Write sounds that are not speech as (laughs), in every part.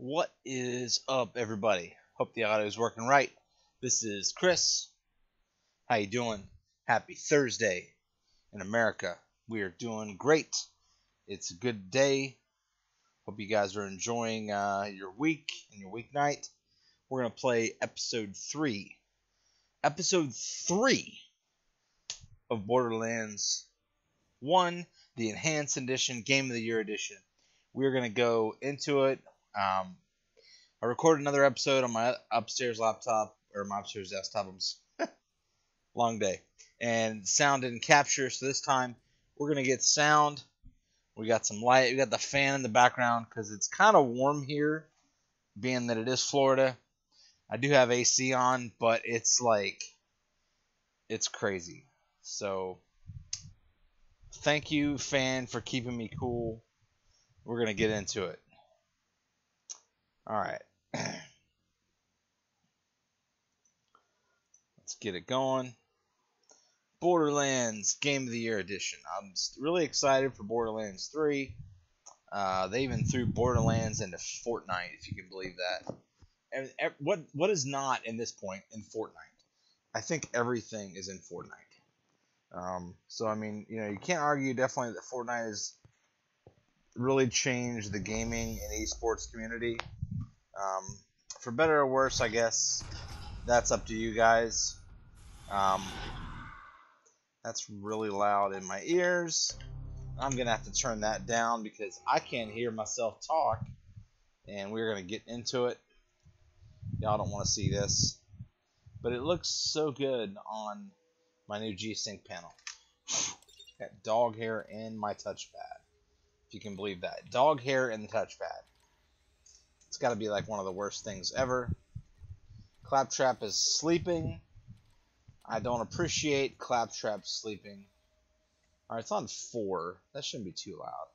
What is up, everybody? Hope the audio is working right. This is Chris. How you doing? Happy Thursday in America. We are doing great. It's a good day. Hope you guys are enjoying uh, your week and your weeknight. We're gonna play episode three. Episode three of Borderlands One, the Enhanced Edition, Game of the Year Edition. We're gonna go into it. Um, I recorded another episode on my upstairs laptop or my upstairs desktop. (laughs) Long day, and sound didn't capture. So this time we're gonna get sound. We got some light. We got the fan in the background because it's kind of warm here, being that it is Florida. I do have AC on, but it's like it's crazy. So thank you, fan, for keeping me cool. We're gonna get into it. All right. (clears throat) Let's get it going. Borderlands Game of the Year Edition. I'm really excited for Borderlands 3. Uh, they even threw Borderlands into Fortnite, if you can believe that. And ev- what what is not in this point in Fortnite? I think everything is in Fortnite. Um, so I mean, you know, you can't argue definitely that Fortnite has really changed the gaming and esports community. Um, for better or worse, I guess that's up to you guys. Um, that's really loud in my ears. I'm gonna have to turn that down because I can't hear myself talk, and we're gonna get into it. Y'all don't want to see this, but it looks so good on my new G-Sync panel. Got dog hair in my touchpad, if you can believe that. Dog hair in the touchpad. It's got to be like one of the worst things ever. Claptrap is sleeping. I don't appreciate Claptrap sleeping. Alright, it's on 4. That shouldn't be too loud.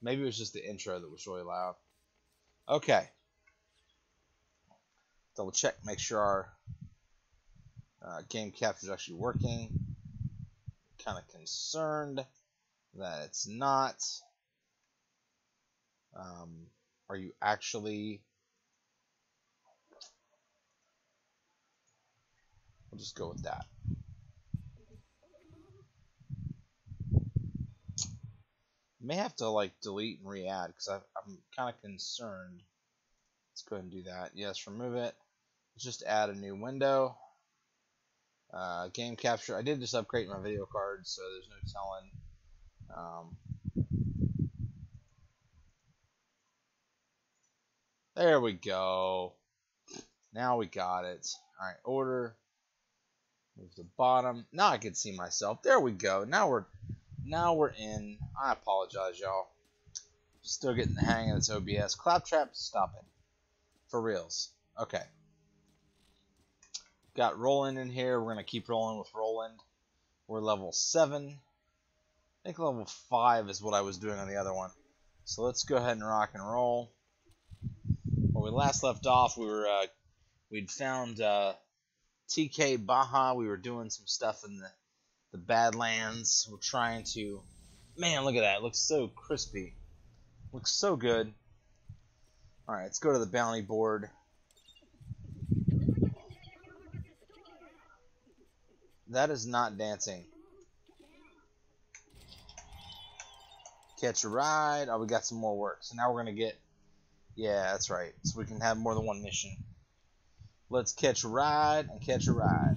Maybe it was just the intro that was really loud. Okay. Double check, make sure our uh, game capture is actually working. Kind of concerned that it's not. Um, are you actually we'll just go with that. May have to like delete and re-add because i'm kind of concerned. Let's go ahead and do that. Yes remove it. Let's just add a new window. Uh, game capture. I did just upgrade my video card so there's no telling um, There we go. Now we got it. Alright, order. Move to bottom. Now I can see myself. There we go. Now we're now we're in. I apologize, y'all. Still getting the hang of this OBS. Claptrap, stop it. For reals. Okay. Got Roland in here. We're gonna keep rolling with Roland. We're level seven. I think level five is what I was doing on the other one. So let's go ahead and rock and roll when we last left off, we were uh, we'd found uh, TK Baha. We were doing some stuff in the the Badlands. We're trying to, man, look at that. It looks so crispy. Looks so good. All right, let's go to the bounty board. That is not dancing. Catch a ride. Oh, we got some more work. So now we're gonna get yeah, that's right. So we can have more than one mission. Let's catch a ride and catch a ride.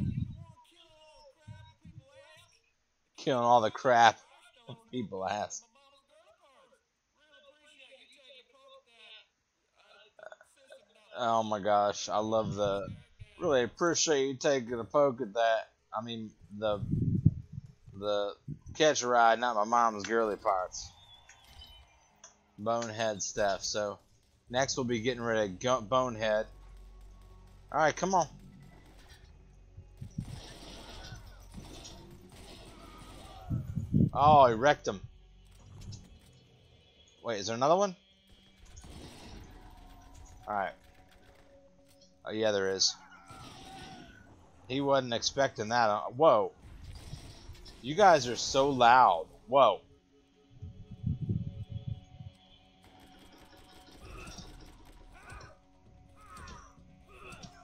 Killing all the crap (laughs) people ask. Oh my gosh, I love the. Really appreciate you taking a poke at that. I mean the the catch a ride, not my mom's girly parts. Bonehead stuff. So. Next, we'll be getting rid of Bonehead. Alright, come on. Oh, I wrecked him. Wait, is there another one? Alright. Oh, yeah, there is. He wasn't expecting that. Uh, Whoa. You guys are so loud. Whoa.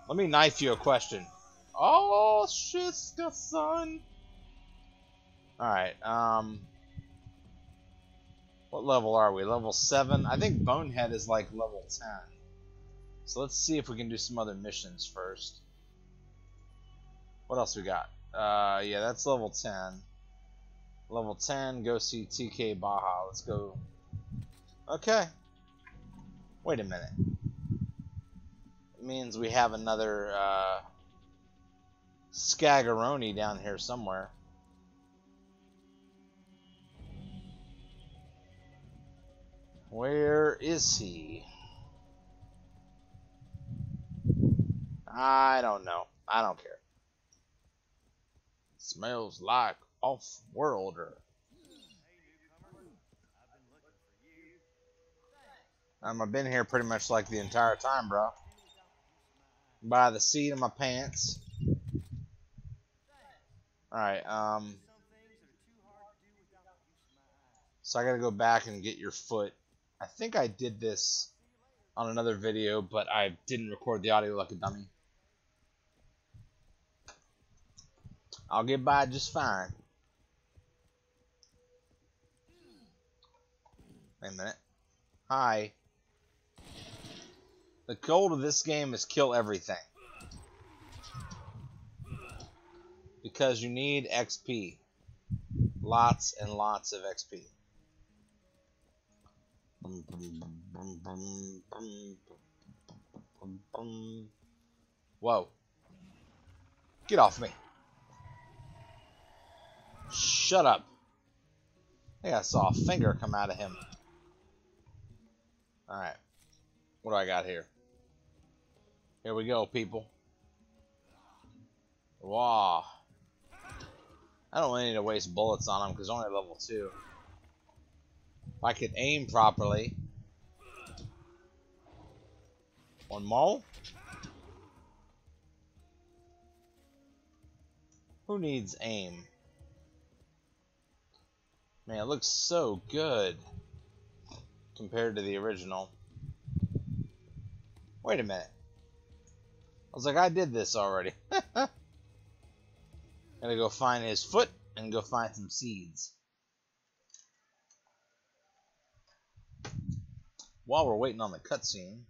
Let me knife you a question. Oh, sister, son. Alright, um... What level are we? Level 7? I think Bonehead is like level 10. So let's see if we can do some other missions first. What else we got? Uh, yeah, that's level 10. Level 10, go see TK Baha. Let's go. Okay. Wait a minute. Means we have another uh, Skagaroni down here somewhere. Where is he? I don't know. I don't care. Smells like off-worlder. Um, I've been here pretty much like the entire time, bro. By the seat of my pants. Alright, um... So I gotta go back and get your foot. I think I did this on another video, but I didn't record the audio like a dummy. I'll get by just fine. Wait a minute. Hi. The goal of this game is kill everything. Because you need XP. Lots and lots of XP. Whoa. Get off me. Shut up. I think I saw a finger come out of him. Alright. What do I got here? Here we go, people. Wow. I don't really need to waste bullets on him because I'm only level 2. If I could aim properly. One more. Who needs aim? Man, it looks so good compared to the original. Wait a minute. Was like, I did this already. (laughs) Gotta go find his foot and go find some seeds. While we're waiting on the cutscene,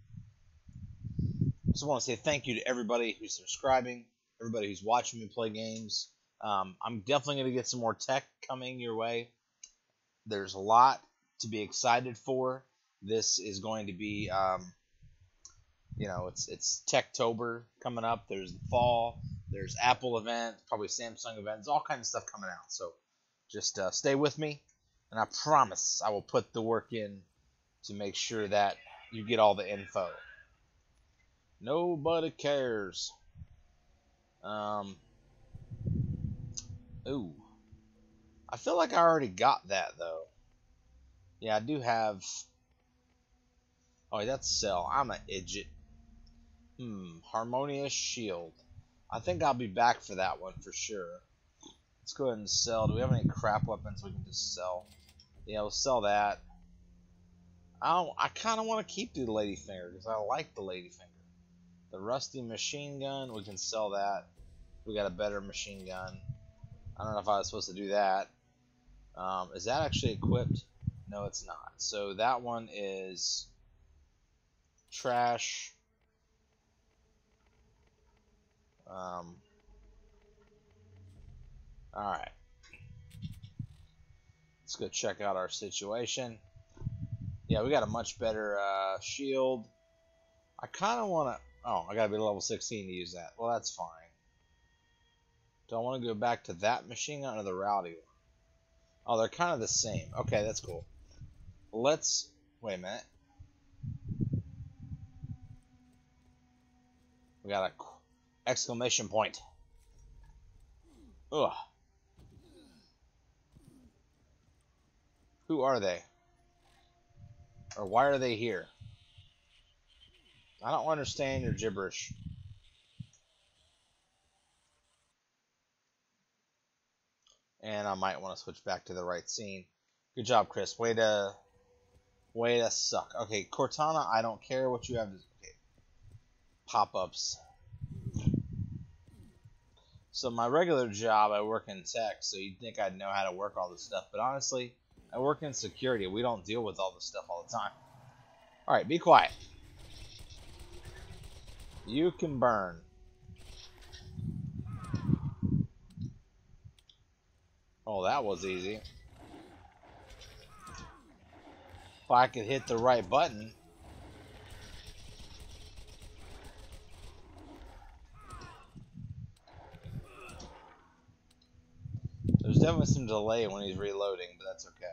I just want to say thank you to everybody who's subscribing, everybody who's watching me play games. Um, I'm definitely going to get some more tech coming your way. There's a lot to be excited for. This is going to be, um, you know, it's it's Techtober coming up. There's the fall. There's Apple events, probably Samsung events, all kinds of stuff coming out. So just uh, stay with me, and I promise I will put the work in to make sure that you get all the info. Nobody cares. Um. Ooh. I feel like I already got that, though. Yeah, I do have... Oh, that's Cell. I'm an idiot. Hmm, Harmonious Shield. I think I'll be back for that one for sure. Let's go ahead and sell. Do we have any crap weapons we can just sell? Yeah, we'll sell that. I don't, I kind of want to keep the Ladyfinger because I like the Ladyfinger. The Rusty Machine Gun, we can sell that. We got a better machine gun. I don't know if I was supposed to do that. Um, is that actually equipped? No, it's not. So that one is trash. Um, Alright. Let's go check out our situation. Yeah, we got a much better uh, shield. I kind of want to... Oh, I got to be level 16 to use that. Well, that's fine. Do I want to go back to that machine gun or the rowdy one? Oh, they're kind of the same. Okay, that's cool. Let's... Wait a minute. We got a exclamation point. Ugh. Who are they? Or why are they here? I don't understand your gibberish. And I might want to switch back to the right scene. Good job, Chris. Way to, way to suck. Okay, Cortana, I don't care what you have to. Okay. Pop-ups. So my regular job, I work in tech, so you'd think I'd know how to work all this stuff, but honestly, I work in security. We don't deal with all this stuff all the time. All right, be quiet. You can burn. Oh, that was easy. If I could hit the right button. Definitely some delay when he's reloading, but that's okay.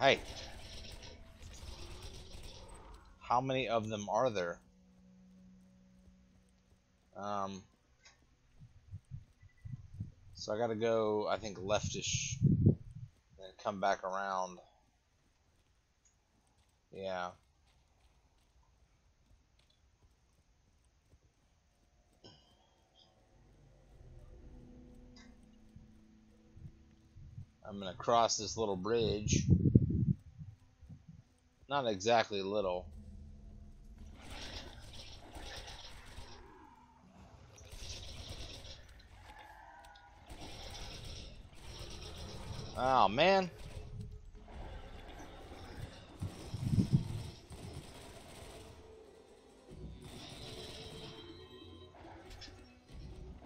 Hey. How many of them are there? Um, so I gotta go, I think, leftish, and come back around. Yeah. I'm gonna cross this little bridge. Not exactly little. Oh, man.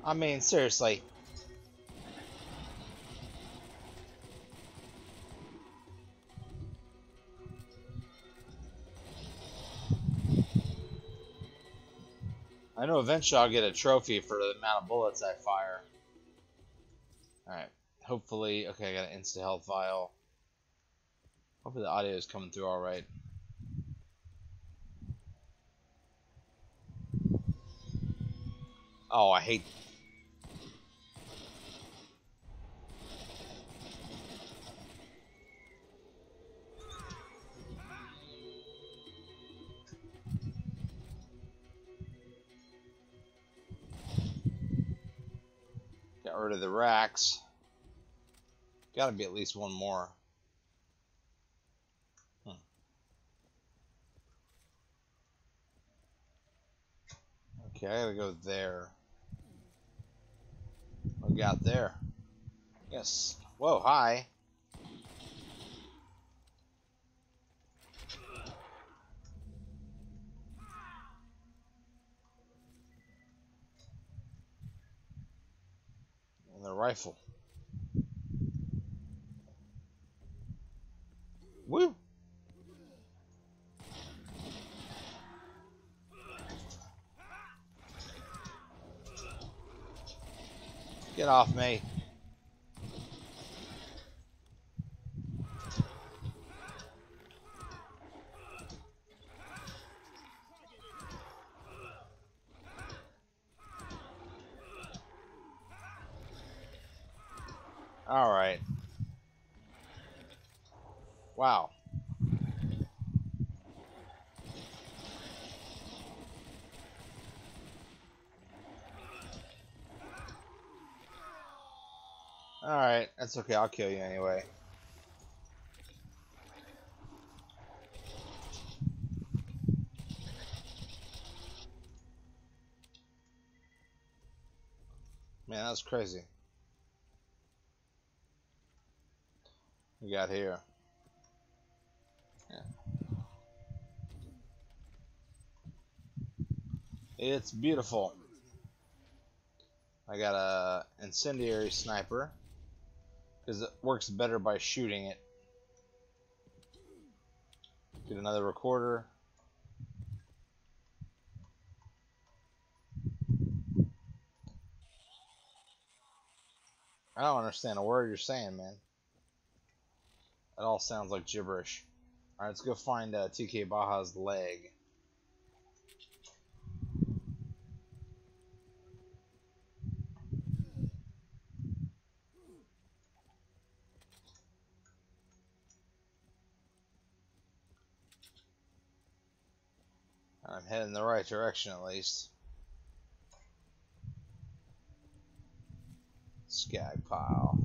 I mean, seriously. I know eventually I'll get a trophy for the amount of bullets I fire. Alright hopefully, okay, I got an insta health vial. Hopefully the audio is coming through all right. Oh, I hate. Rid of the Rakks. Gotta be at least one more. Hmm. Okay, I gotta go there. What we got there? Yes. Whoa, hi. Rifle. Woo! Get off me. All right. Wow. That's okay, I'll kill you anyway. Man, that's crazy. We got here. Yeah. It's beautiful. I got a incendiary sniper because it works better by shooting it. Get another recorder. I don't understand a word you're saying, man. It all sounds like gibberish. Alright, let's go find uh, TK Baha's leg. I'm heading the right direction at least. Skag pile.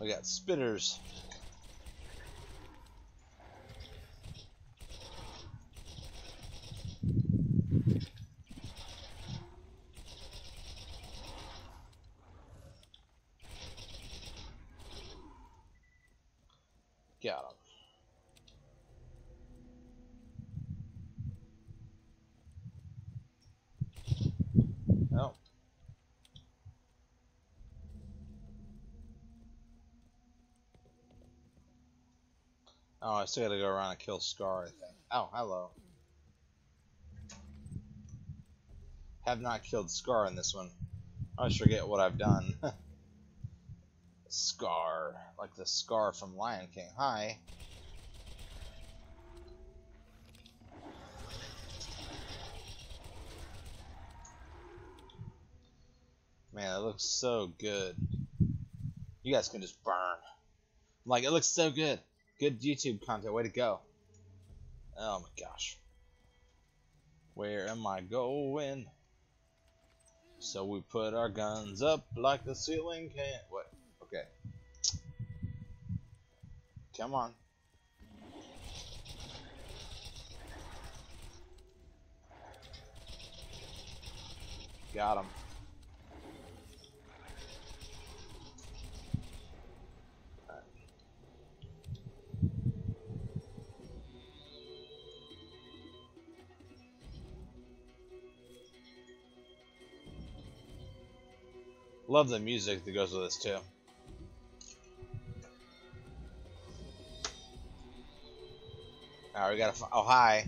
We got spitters. Him. Oh. Oh, I still gotta go around and kill Scar, I think. Oh, hello. Have not killed Scar in this one. I always forget what I've done. (laughs) Scar. Like the Scar from Lion King. Hi. Man, it looks so good. You guys can just burn. Like, it looks so good. Good YouTube content. Way to go. Oh my gosh. Where am I going? So we put our guns up like the ceiling can't. What? Okay. Come on. Got him. Love the music that goes with this too. Alright, we got a. Oh, hi.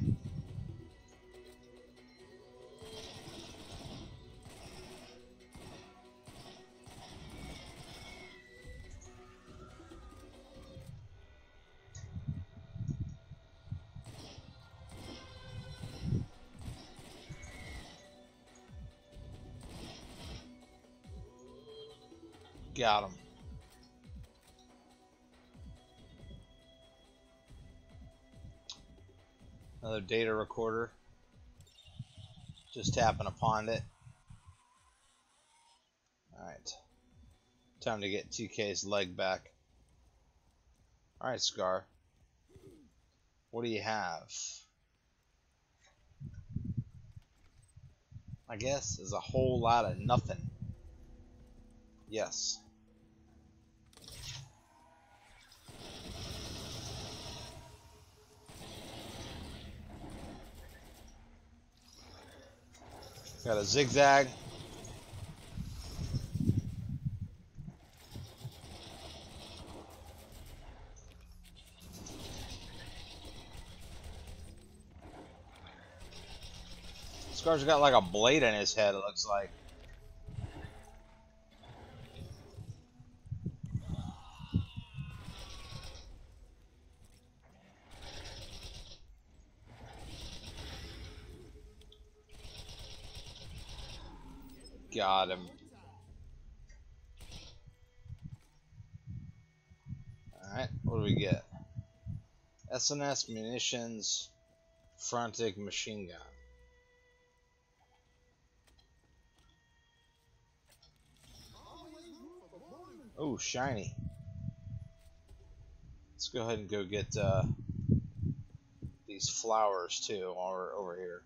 Got him. Another data recorder. Just tapping upon it. Alright. Time to get TK's leg back. Alright, Scar. What do you have? I guess is a whole lot of nothing. Yes. Got a zigzag. Scar's got like a blade in his head, it looks like. Got him. Alright, what do we get? SNS munitions, Frontic machine gun. Oh, shiny. Let's go ahead and go get uh, these flowers too while we're over here.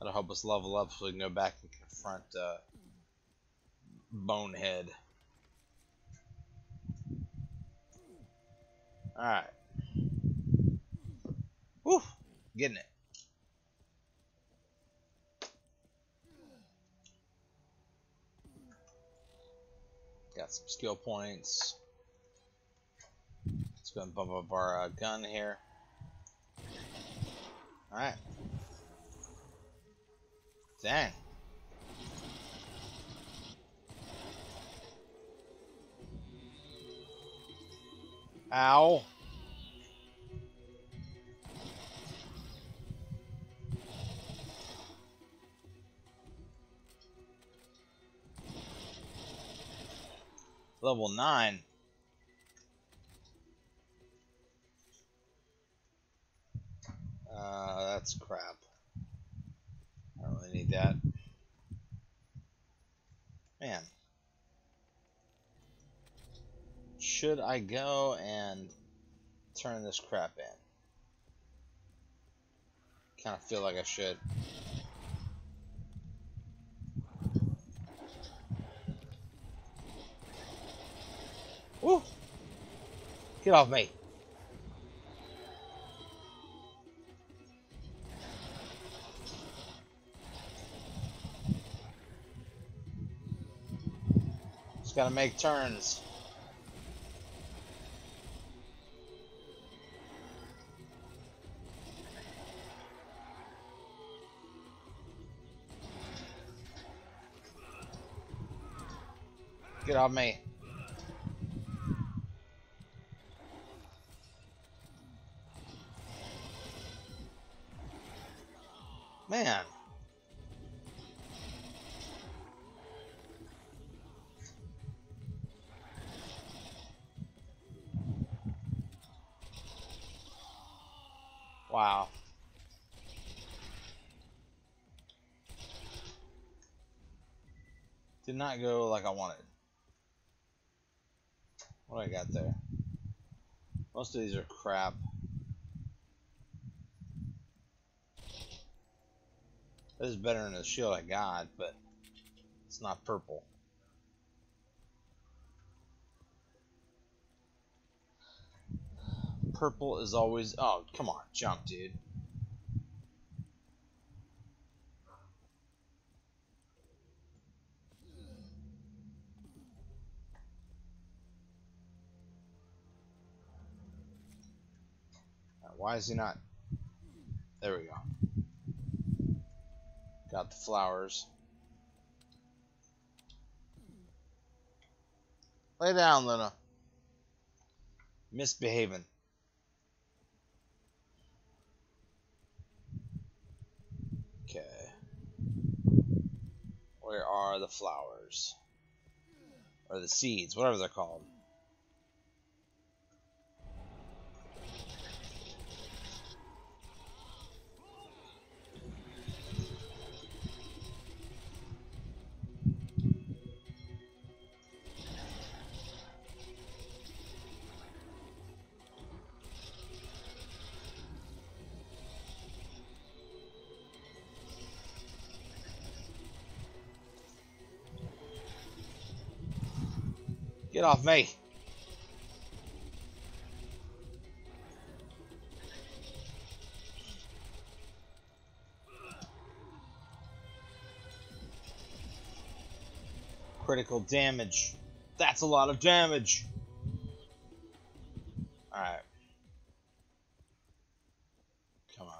That'll help us level up so we can go back and confront uh, Bonehead. Alright. Woo! Getting it. Got some skill points. Let's go and bump up our uh, gun here. Alright. Dang. Ow. Level 9. Uh, that's crap really need that. Man. Should I go and turn this crap in? Kind of feel like I should. Woo! Get off me. Just gotta make turns. Get off me. Man. Wow. Did not go like I wanted. What I got there? Most of these are crap. This is better than the shield I got, but it's not purple. Purple is always... Oh, come on. Jump, dude. Why is he not? There we go. Got the flowers. Lay down, Luna. Misbehaving. Okay. Where are the flowers? Or the seeds, whatever they're called. Get off me. Critical damage. That's a lot of damage. Alright. Come on.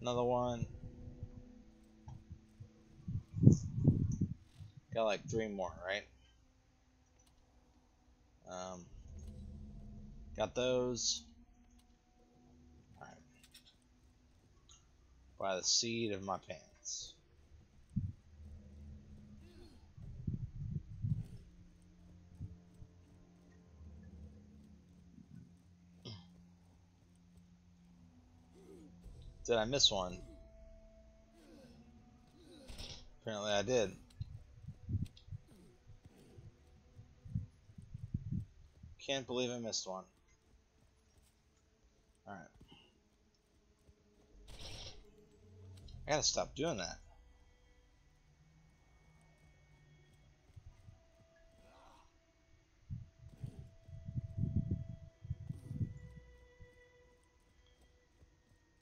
Another one. Got like three more, right? Um, got those. Alright. By the seat of my pants. Did I miss one? Apparently I did. Can't believe I missed one. Alright. I gotta stop doing that.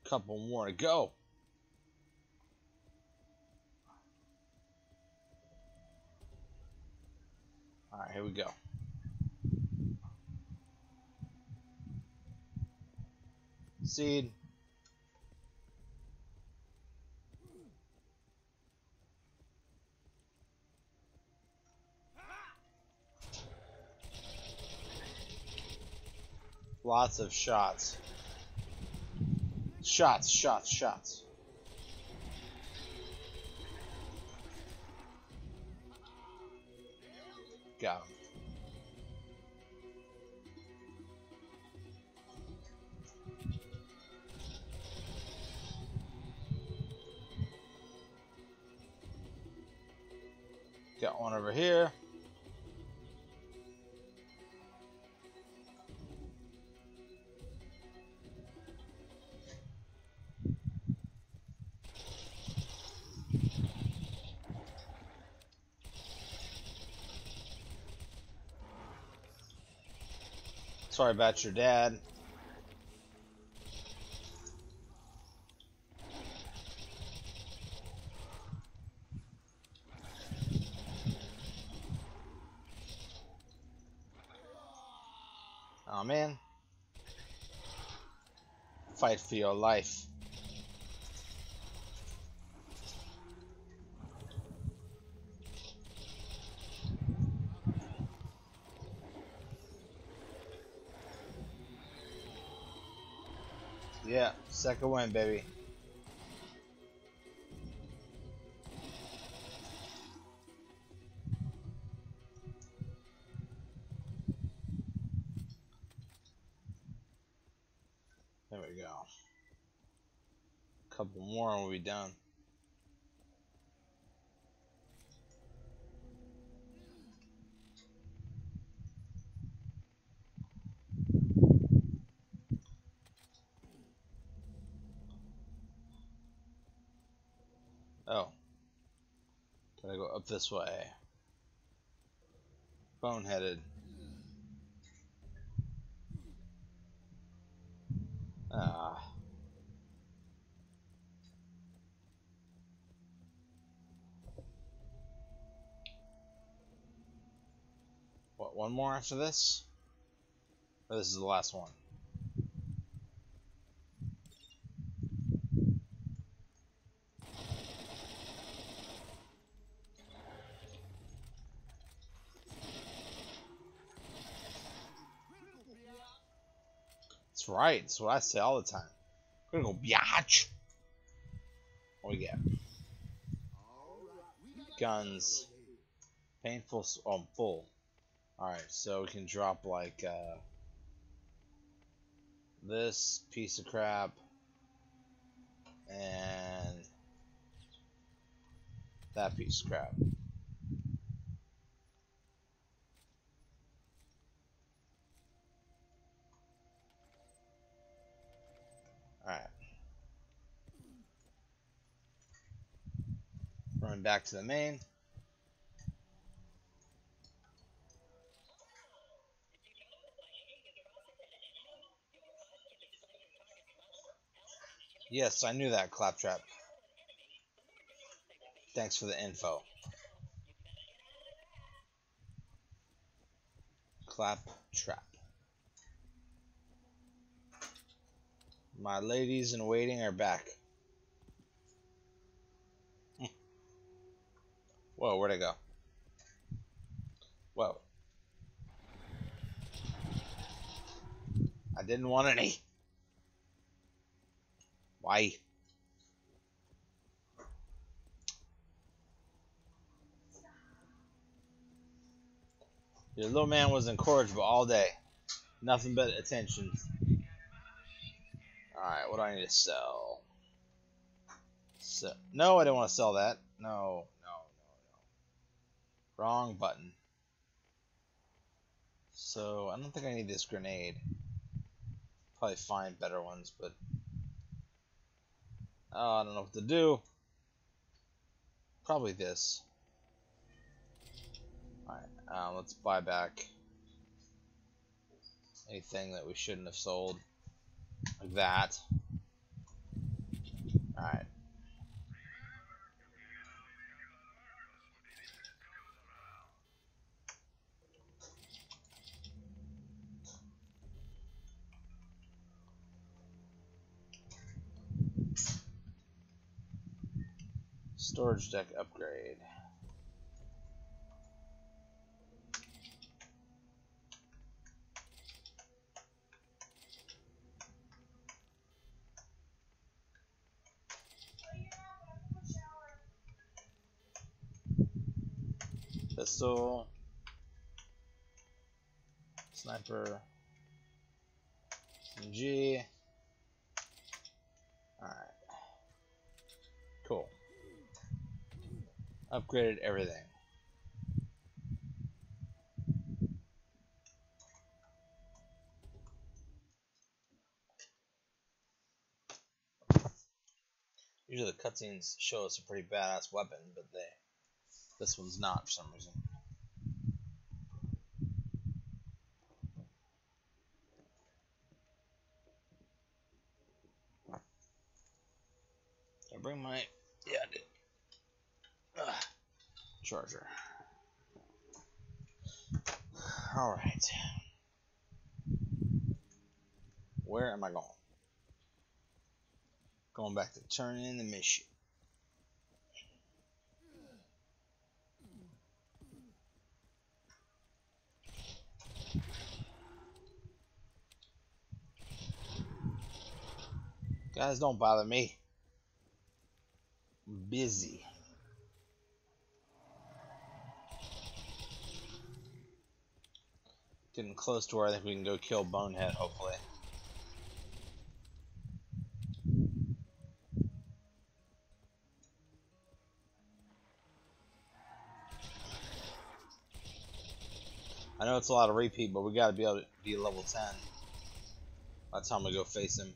Couple more to go. Alright, here we go. Seed. Lots of shots. Shots, shots, shots. Got him. Got one over here. Sorry about your dad. For your life. Yeah, second win, baby. Done. Oh. Gotta go up this way. Boneheaded. Ah. What, one more after this? Or this is the last one? That's right. That's what I say all the time. Critical biatch. What we get? Guns. Painful. Oh, full. Alright, so we can drop like uh, this piece of crap and that piece of crap. Alright. Run back to the main. Yes, I knew that, Claptrap. Thanks for the info. Claptrap. My ladies in waiting are back. (laughs) Whoa, where'd I go? Whoa. I didn't want any. Why? Your little man was incorrigible all day. Nothing but attention. Alright, what do I need to sell? So, no, I don't want to sell that. No, no, no, no. Wrong button. So, I don't think I need this grenade. Probably find better ones, but Oh, I don't know what to do. Probably this. Alright, um, let's buy back anything that we shouldn't have sold. Like that. Alright. Storage deck upgrade. Pistol. Sniper. SMG. upgraded everything. Usually the cutscenes show us a pretty badass weapon, but they this one's not for some reason. I bring my charger. All right. Where am I going? Going back to turn in the mission. Guys, don't bother me. I'm busy. Getting close to where I think we can go kill Bonehead, hopefully. I know it's a lot of repeat, but we gotta be able to be level 10. By the time we go face him.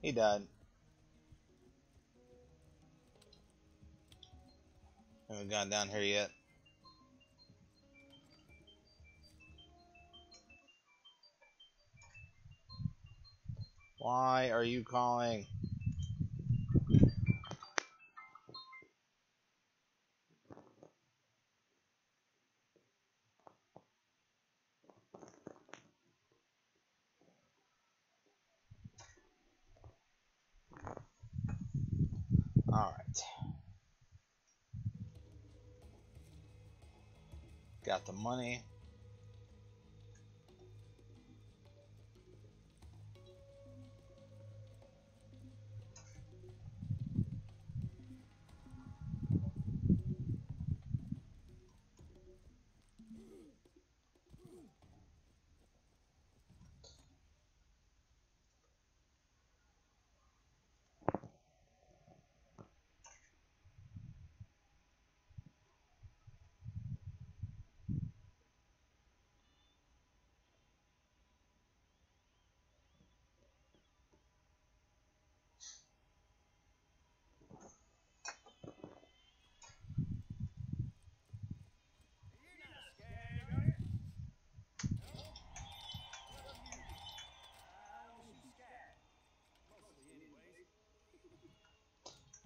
He died. Haven't gone down here yet. Why are you calling? Alright. Got the money.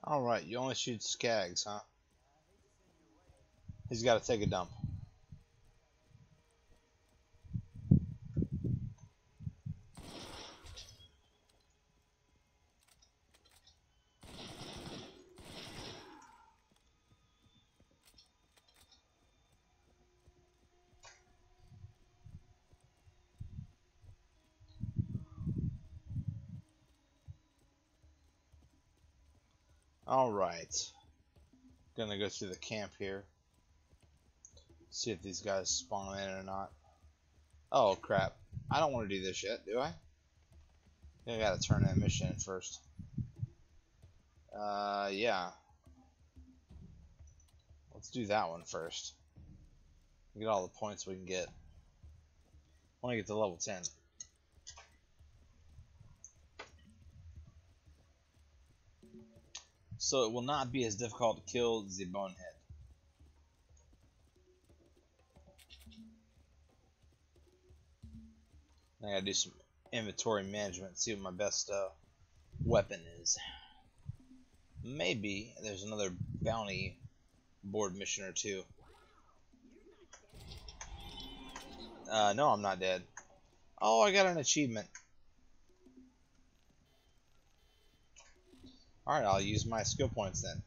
Alright, you only shoot skags, huh? He's got to take a dump. Alright. Gonna go through the camp here. See if these guys spawn in or not. Oh crap. I don't want to do this yet, do I? I, gotta turn that mission in first. Uh, yeah. Let's do that one first. Get all the points we can get. I want to get to level 10. So it will not be as difficult to kill the bonehead. I gotta do some inventory management, see what my best uh, weapon is. Maybe there's another bounty board mission or two. Uh, no, I'm not dead. Oh, I got an achievement. Alright, I'll use my skill points then.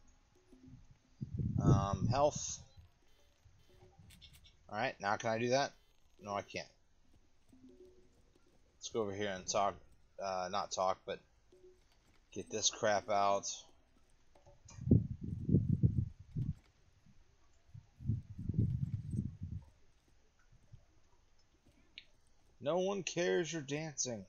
Um, health. Alright, now can I do that? No, I can't. Let's go over here and talk, uh, not talk, but get this crap out. No one cares you're dancing.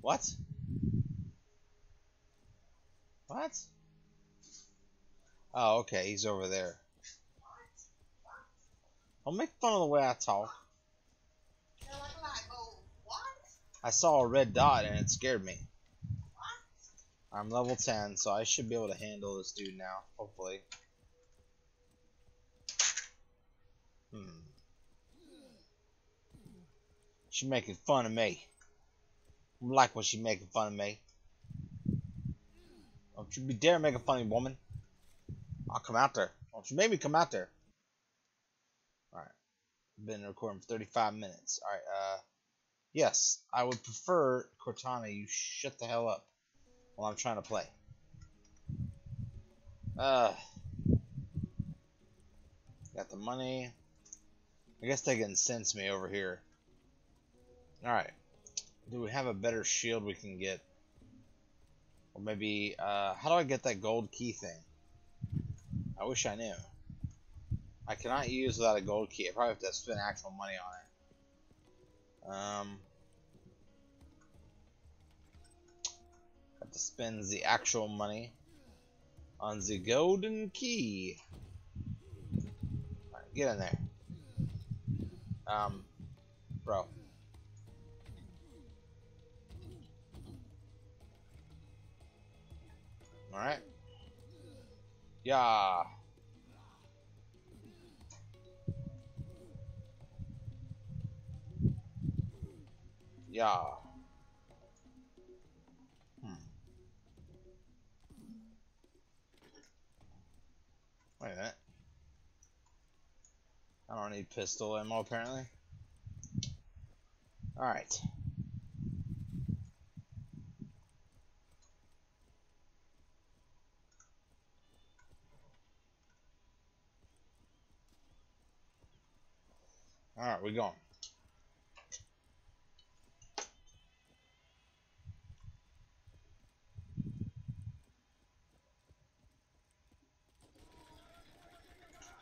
What? What? Oh, okay, he's over there. Don't make fun of the way I talk. I saw a red dot and it scared me. I'm level 10, so I should be able to handle this dude now, hopefully. Hmm. She making fun of me. I like when she making fun of me. Don't you be dare making fun of me, woman. I'll come out there. Don't you make me come out there. Alright. Been recording for 35 minutes. Alright, uh... Yes, I would prefer, Cortana, you shut the hell up while I'm trying to play. Uh... Got the money. I guess they can sense me over here. Alright. Do we have a better shield we can get? Or maybe, uh, how do I get that gold key thing? I wish I knew. I cannot use without a gold key. I probably have to spend actual money on it. Um, have to spend the actual money on the golden key. Right, get in there. Um, bro. Alright. Yeah. Yeah. Hmm. Wait a minute. I don't need pistol ammo apparently. Alright. Alright, we're going.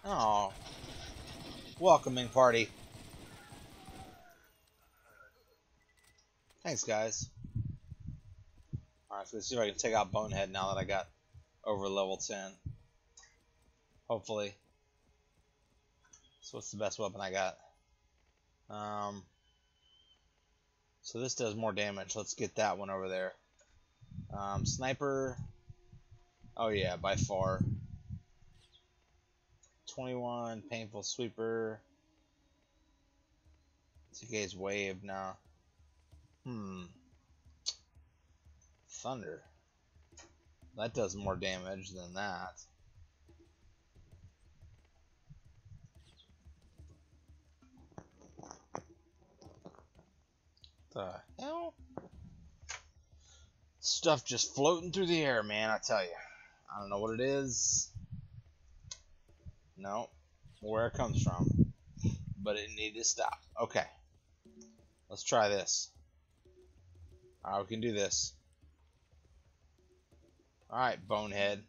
Oh. Welcoming party. Thanks, guys. Alright, so let's see if I can take out Bonehead now that I got over level 10. Hopefully. So what's the best weapon I got? Um, so this does more damage. Let's get that one over there. Um, sniper. Oh yeah, by far. 21, painful sweeper. TK's wave now. Hmm. Thunder. That does more damage than that. The hell? Stuff just floating through the air, man, I tell you. I don't know what it is. No. Where it comes from. But it needed to stop. Okay. Let's try this. Alright, we can do this. Alright, bonehead.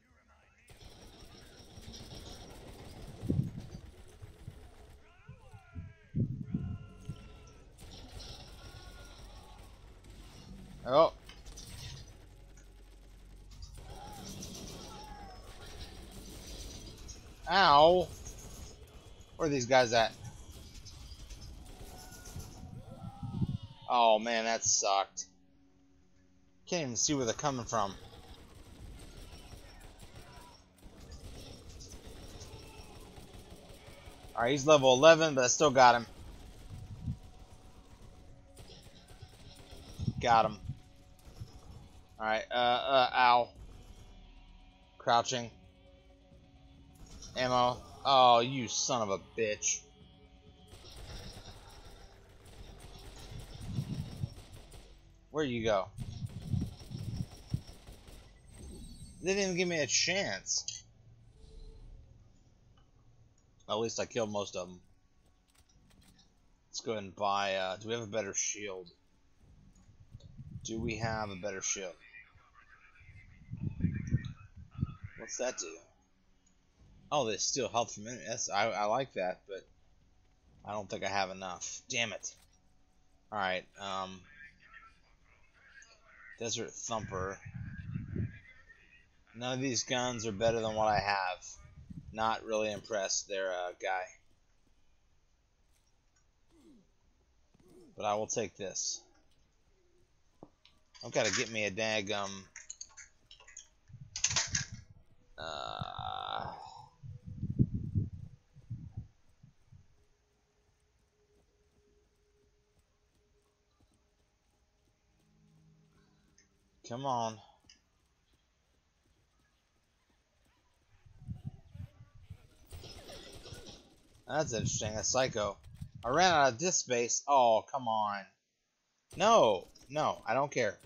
Oh. Ow. Where are these guys at? Oh man, that sucked. Can't even see where they're coming from. Alright, he's level 11, but I still got him. Got him. Alright, uh, uh, ow. Crouching. Ammo. Oh, you son of a bitch. Where you go? They didn't even give me a chance. At least I killed most of them. Let's go ahead and buy, uh, do we have a better shield? Do we have a better shield? What's that do? Oh, they steal health from enemies. I, I like that, but I don't think I have enough. Damn it. Alright, um... Desert Thumper. None of these guns are better than what I have. Not really impressed there, uh, guy. But I will take this. I've got to get me a daggum... Uh, Come on. That's interesting. A psycho. I ran out of disk space. Oh, come on. No, no, I don't care.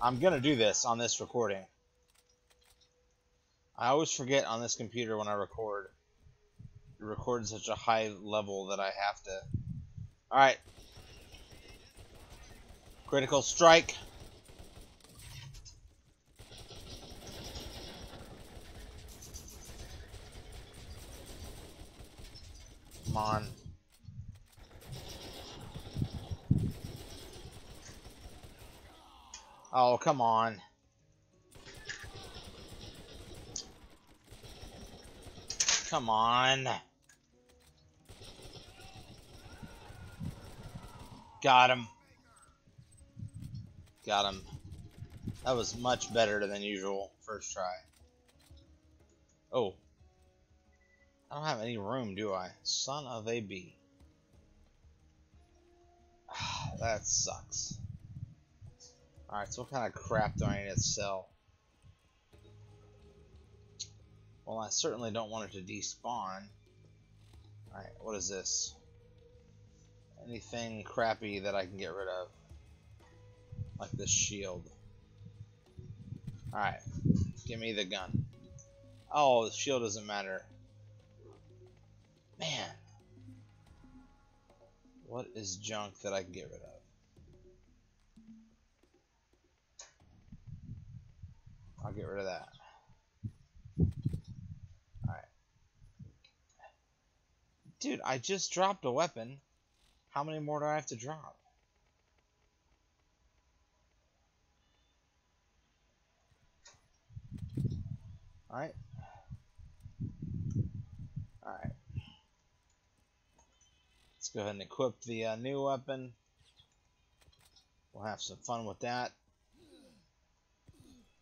I'm gonna do this on this recording. I always forget on this computer when I record. It records such a high level that I have to. Alright. Critical strike. Come on. Oh, come on. Come on. Got him. Got him. That was much better than usual. First try. Oh. I don't have any room, do I? Son of a bee. (sighs) that sucks. Alright, so what kind of crap do I need to sell? Well, I certainly don't want it to despawn. Alright, what is this? Anything crappy that I can get rid of. Like this shield. Alright, give me the gun. Oh, the shield doesn't matter. Man. What is junk that I can get rid of? I'll get rid of that. Alright. Dude, I just dropped a weapon. How many more do I have to drop? Alright. Alright. Let's go ahead and equip the uh, new weapon. We'll have some fun with that.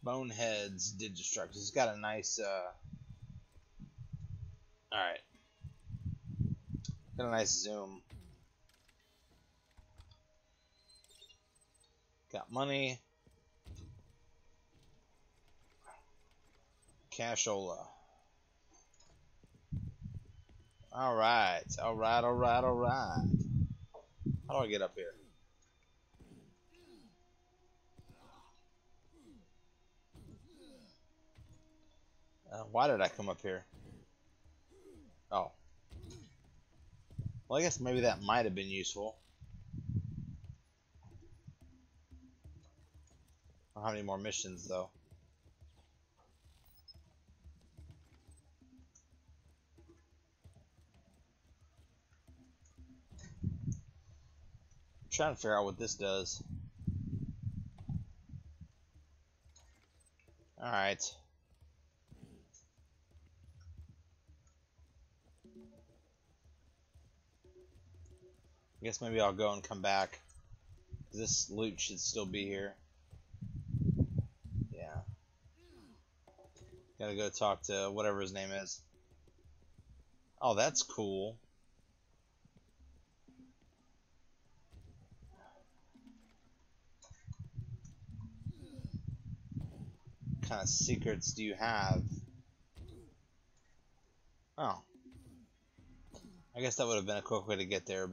Boneheads Digistruct. It's got a nice, uh... Alright. Got a nice zoom. Got money. Cashola. Alright, alright, alright, alright. How do I get up here? Uh, why did I come up here? Oh. Well, I guess maybe that might have been useful. I don't have any more missions, though. Trying to figure out what this does. Alright. I guess maybe I'll go and come back. This loot should still be here. Yeah. Gotta go talk to whatever his name is. Oh, that's cool. Kind of secrets do you have? Oh. I guess that would have been a quick way to get there, but